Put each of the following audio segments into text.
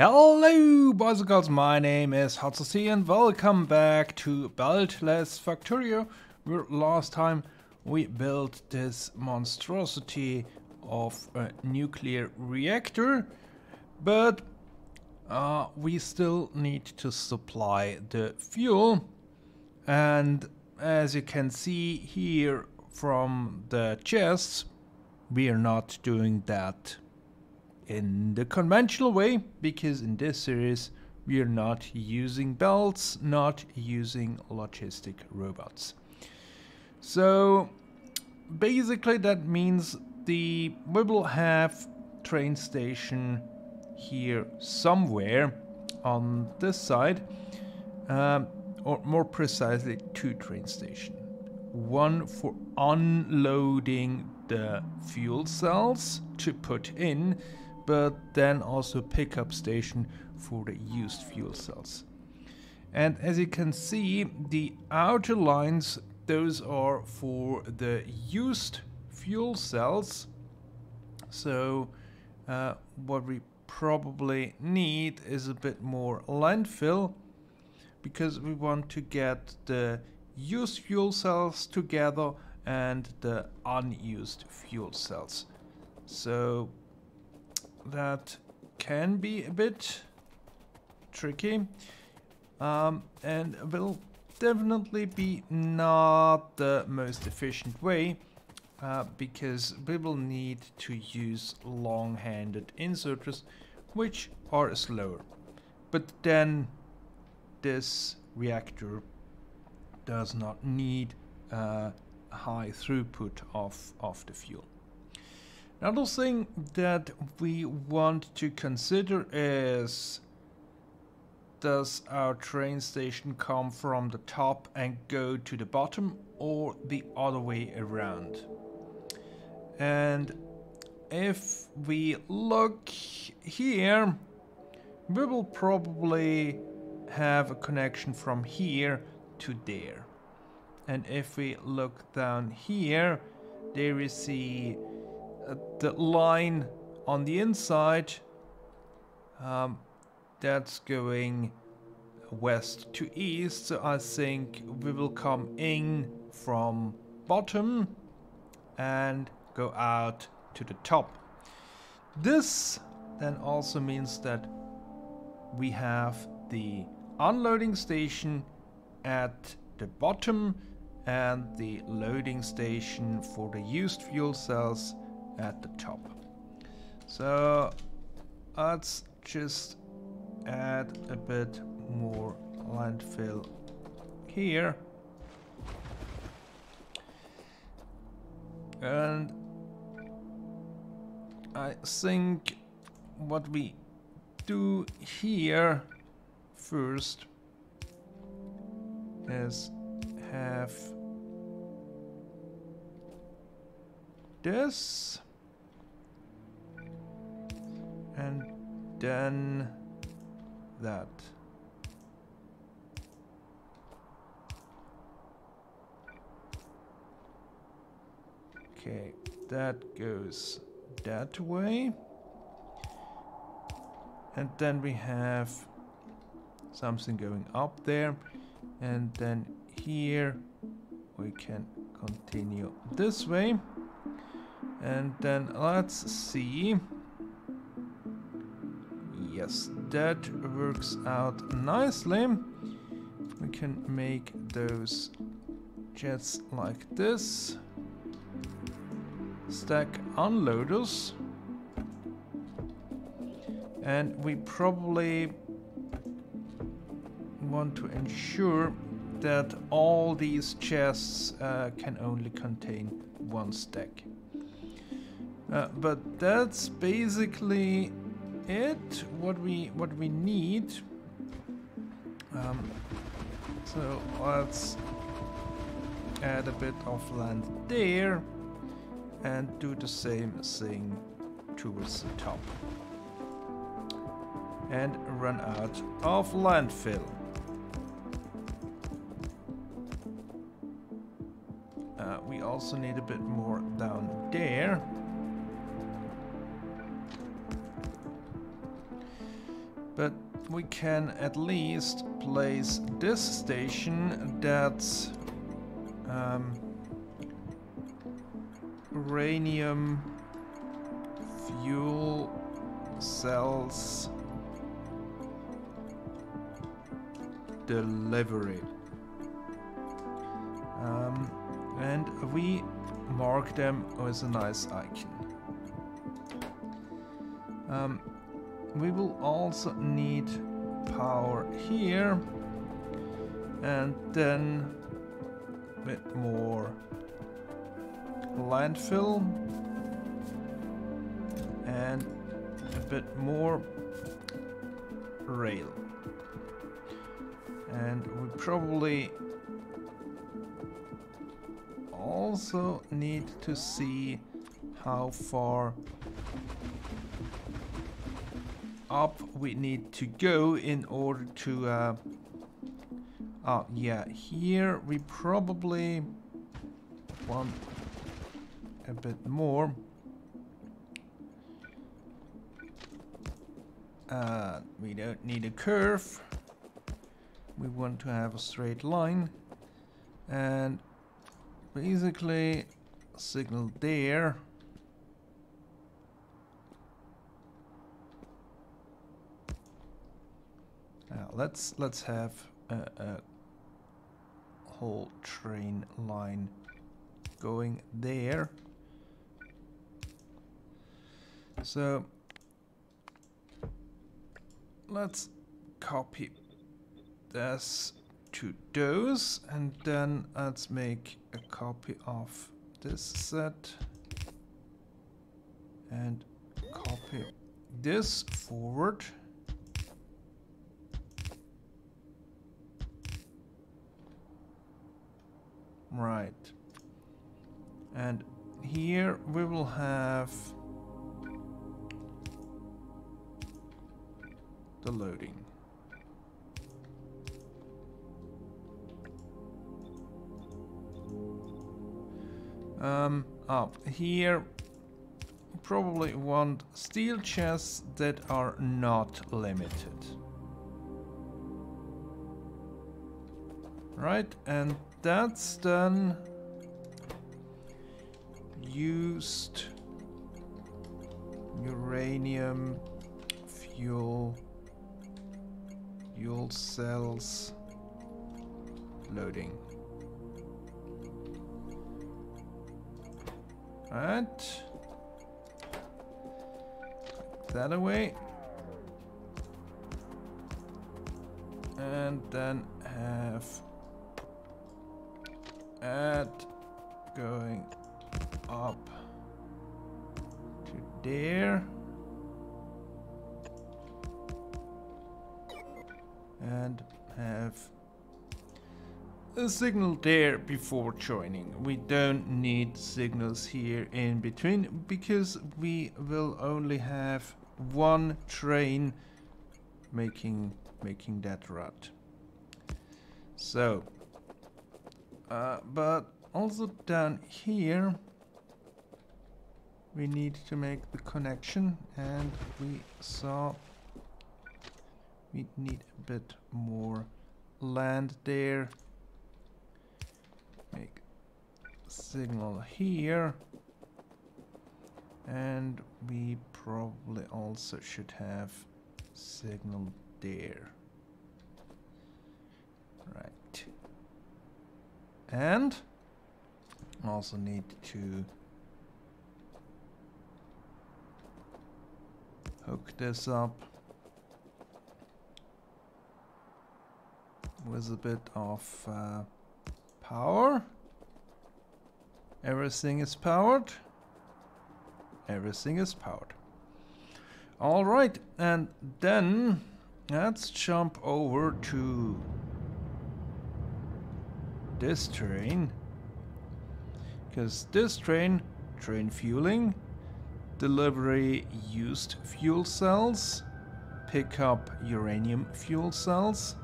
Hello boys and girls, my name is hotzst and welcome back to Beltless Factorio. Where last time we built this monstrosity of a nuclear reactor but uh, we still need to supply the fuel. And as you can see here from the chests we are not doing that in the conventional way because in this series we are not using belts, not using logistic robots. So basically that means the we will have train station here somewhere on this side um, or more precisely two train station one for unloading the fuel cells to put in but then also pickup station for the used fuel cells. And as you can see, the outer lines, those are for the used fuel cells. So uh, what we probably need is a bit more landfill because we want to get the used fuel cells together and the unused fuel cells. So that can be a bit tricky um, and will definitely be not the most efficient way uh, because we will need to use long-handed inserters which are slower but then this reactor does not need uh, high throughput of, of the fuel. Another thing that we want to consider is does our train station come from the top and go to the bottom or the other way around? And if we look here, we will probably have a connection from here to there. And if we look down here, there is the the line on the inside um, that's going west to east. So I think we will come in from bottom and go out to the top. This then also means that we have the unloading station at the bottom and the loading station for the used fuel cells at the top. So let's just add a bit more landfill here. And I think what we do here first is have this and then that. Okay, that goes that way. And then we have something going up there. And then here we can continue this way. And then let's see. Yes, that works out nicely. We can make those jets like this. Stack unloaders. And we probably want to ensure that all these chests uh, can only contain one stack. Uh, but that's basically it what we what we need um, so let's add a bit of land there and do the same thing towards the top. And run out of landfill. Uh, we also need a bit more down there But we can at least place this station that's um, uranium fuel cells delivery. Um, and we mark them with a nice icon. Um, we will also need power here. And then a bit more landfill. And a bit more rail. And we probably also need to see how far up. We need to go in order to uh, oh yeah here we probably want a bit more. Uh, we don't need a curve. We want to have a straight line. And basically signal there now let's let's have a, a whole train line going there. So let's copy this to those and then let's make a copy of this set and copy this forward right and here we will have the loading Um, oh, here probably want steel chests that are not limited. Right, and that's then used uranium fuel fuel cells loading. Right. That away. And then have add going up to there. And have a signal there before joining. We don't need signals here in between because we will only have one train making making that route. So, uh, but also down here we need to make the connection and we saw we need a bit more land there. Make signal here. And we probably also should have signal there right and also need to hook this up with a bit of uh, Power. Everything is powered. Everything is powered. Alright, and then let's jump over to this train. Because this train, train fueling, delivery used fuel cells, pick up uranium fuel cells,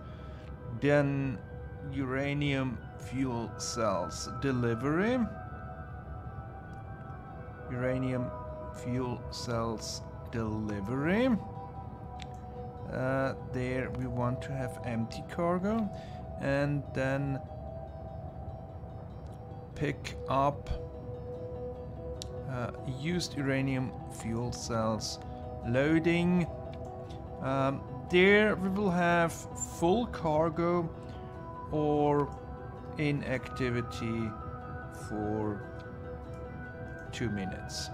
then uranium fuel cells delivery. Uranium fuel cells delivery. Uh, there we want to have empty cargo and then pick up uh, used uranium fuel cells loading. Um, there we will have full cargo or inactivity for two minutes.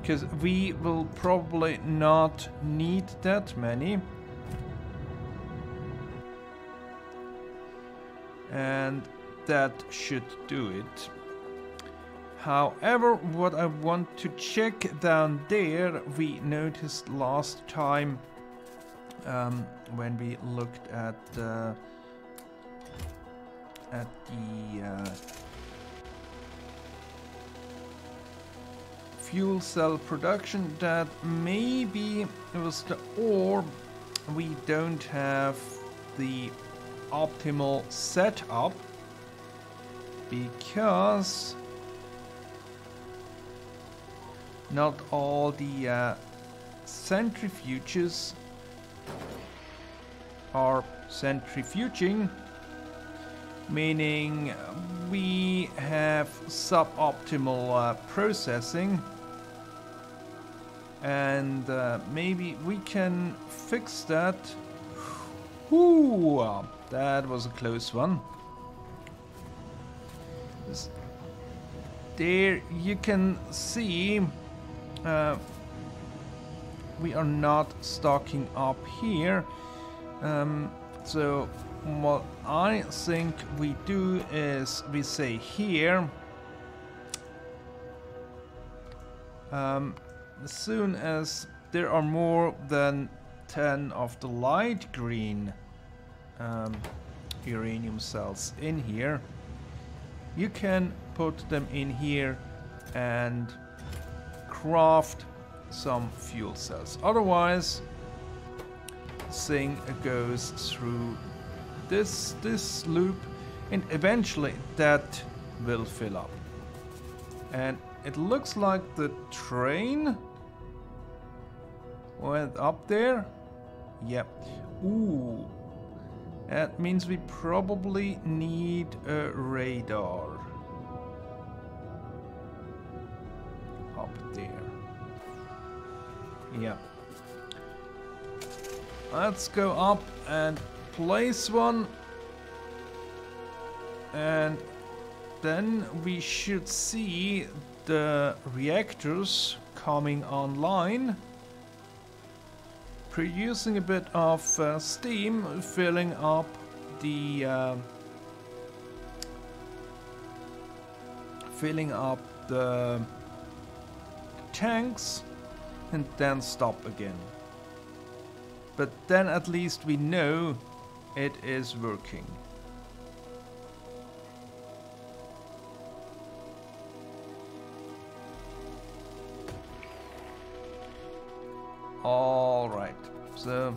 Because we will probably not need that many. And that should do it. However what I want to check down there we noticed last time um, when we looked at uh, at the uh, fuel cell production that maybe it was the or we don't have the optimal setup because not all the uh, centrifuges are centrifuging meaning we have suboptimal uh, processing. And uh, maybe we can fix that. Ooh, that was a close one there you can see uh, we are not stocking up here. Um, so what I think we do is we say here um, as soon as there are more than 10 of the light green um, uranium cells in here you can put them in here and craft some fuel cells. Otherwise thing goes through this this loop and eventually that will fill up. And it looks like the train went up there. Yep. Ooh. That means we probably need a radar there yeah Let's go up and place one. And then we should see the reactors coming online. Producing a bit of uh, steam, filling up the... Uh, filling up the tanks and then stop again. But then at least we know it is working. Alright, so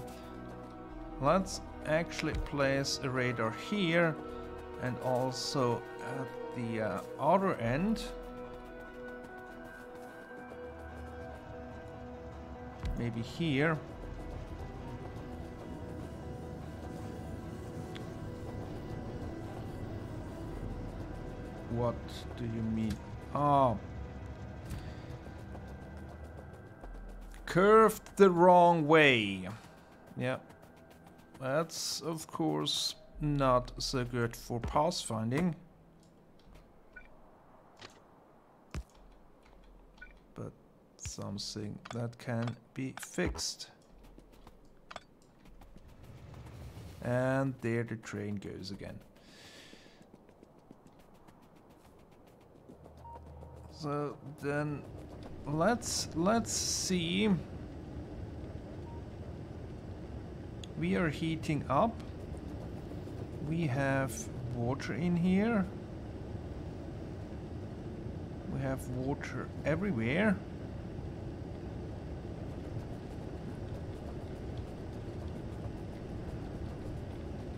let's actually place a radar here and also at the uh, other end. Maybe here. What do you mean? Oh. Curved the wrong way. Yeah. That's, of course, not so good for pathfinding. But something that can be fixed. And there the train goes again. So then let's let's see. We are heating up. We have water in here. We have water everywhere.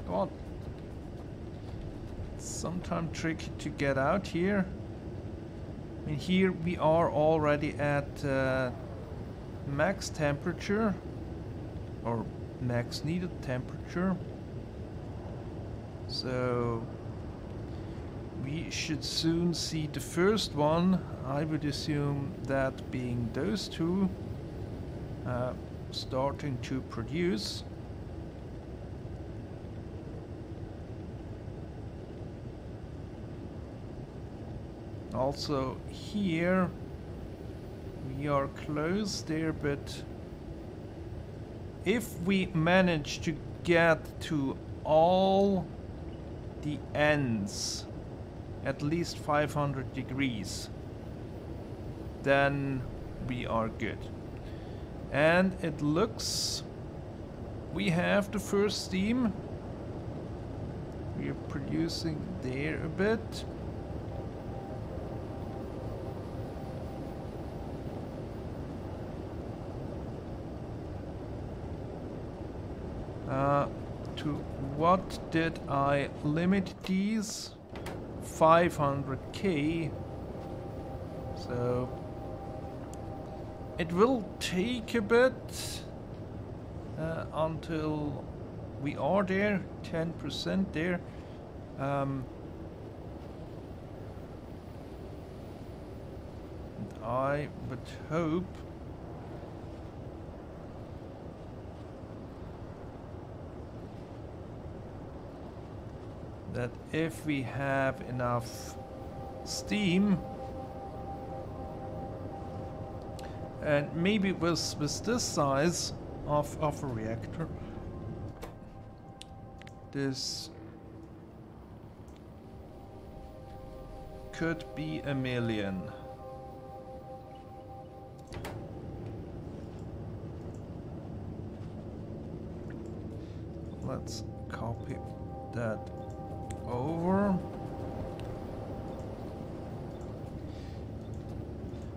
Come on. Sometimes tricky to get out here. I mean, here we are already at uh, max temperature or max needed temperature. So we should soon see the first one. I would assume that being those two uh, starting to produce. Also here we are close there but if we manage to get to all the ends at least 500 degrees then we are good. And it looks we have the first steam. We are producing there a bit Uh, to what did I limit these? 500k. So it will take a bit uh, until we are there, 10% there. Um, I would hope that if we have enough steam and maybe with, with this size of, of a reactor this could be a million. Let's copy that over.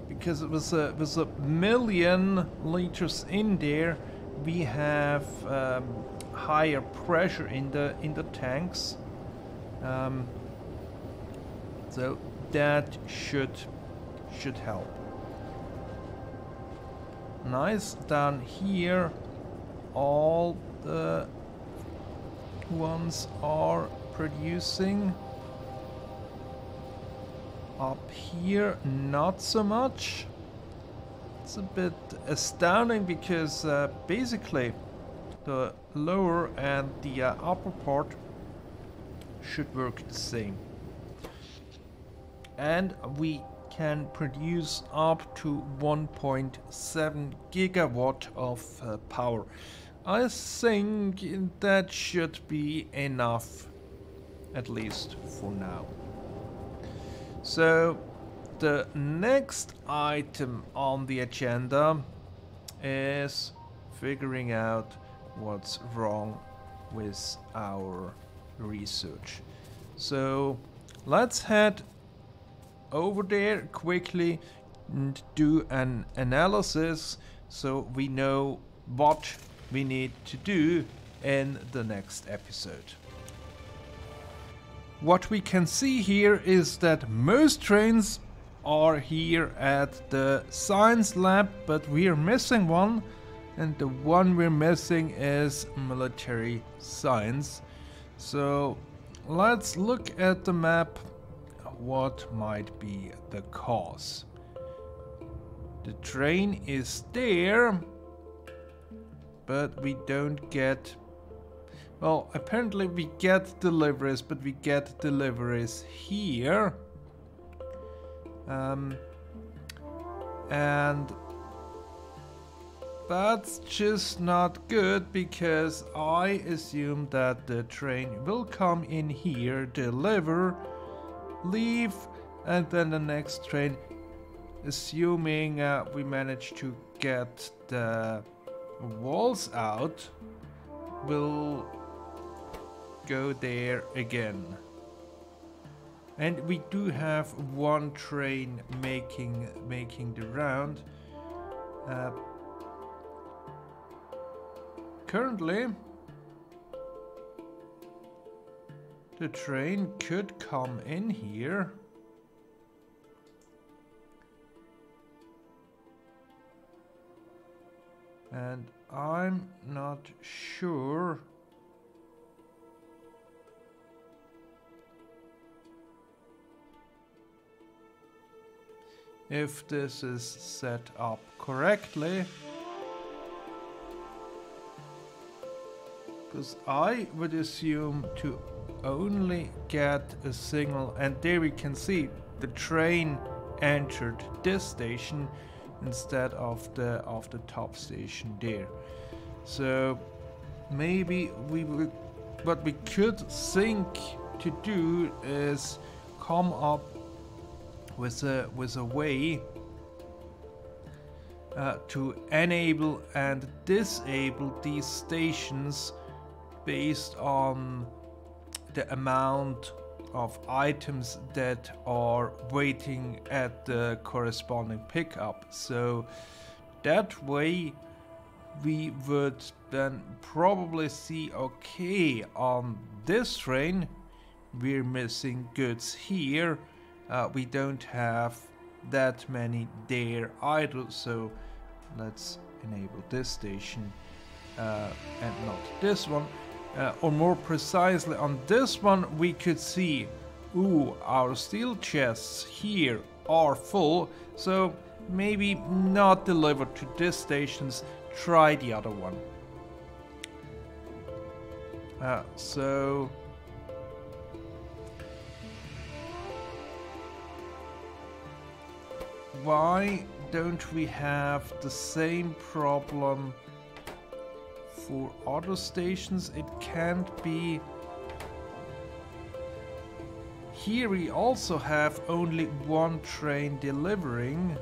Because it was a, was a million liters in there, we have um, higher pressure in the in the tanks. Um, so that should should help. Nice down here all the ones are producing. Up here, not so much. It's a bit astounding because uh, basically the lower and the uh, upper part should work the same. And we can produce up to 1.7 gigawatt of uh, power. I think that should be enough at least for now. So the next item on the agenda is figuring out what's wrong with our research. So let's head over there quickly and do an analysis so we know what we need to do in the next episode. What we can see here is that most trains are here at the science lab, but we are missing one, and the one we're missing is military science. So let's look at the map what might be the cause. The train is there, but we don't get well, apparently we get deliveries, but we get deliveries here. Um, and that's just not good because I assume that the train will come in here, deliver, leave, and then the next train, assuming uh, we manage to get the walls out, will go there again. And we do have one train making making the round. Uh, currently, the train could come in here. And I'm not sure if this is set up correctly. Because I would assume to only get a signal, and there we can see the train entered this station instead of the of the top station there. So maybe we would, what we could think to do is come up with a with a way uh, to enable and disable these stations based on the amount of items that are waiting at the corresponding pickup. So that way we would then probably see okay on this train we're missing goods here uh, we don't have that many there either so let's enable this station uh, and not this one. Uh, or more precisely on this one we could see ooh our steel chests here are full so maybe not delivered to this stations. Try the other one. Uh, so why don't we have the same problem for other stations? It can't be... Here we also have only one train delivering.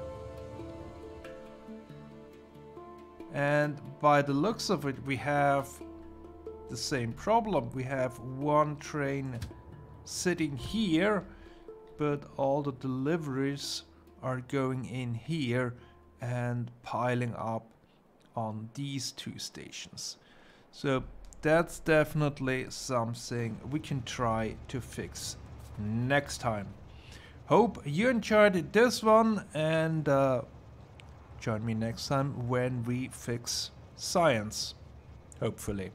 And by the looks of it, we have the same problem. We have one train sitting here, but all the deliveries are going in here and piling up on these two stations. So that's definitely something we can try to fix next time. Hope you enjoyed this one and uh, join me next time when we fix science, hopefully.